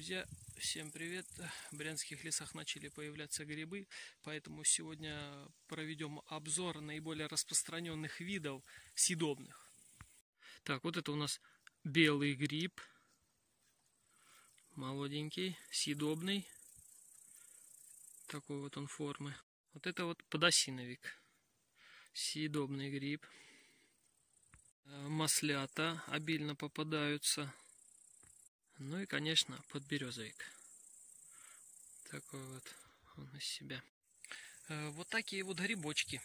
Друзья, всем привет! В брянских лесах начали появляться грибы, поэтому сегодня проведем обзор наиболее распространенных видов съедобных. Так, вот это у нас белый гриб, молоденький, съедобный, такой вот он формы. Вот это вот подосиновик, съедобный гриб. Э, маслята обильно попадаются ну и, конечно, подберезовик. Такой вот он из себя. Э, вот такие вот грибочки.